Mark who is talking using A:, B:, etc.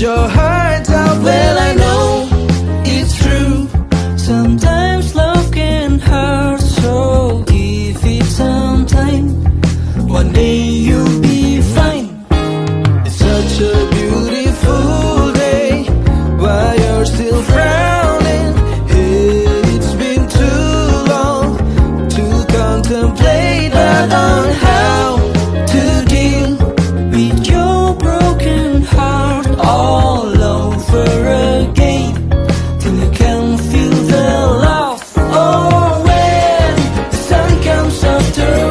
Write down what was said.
A: your heart out. Well, I know it's true. Sometimes love can hurt, so give it some time. One day you'll be fine. It's such a beautiful day while you're still frowning. It's been too long to contemplate that. after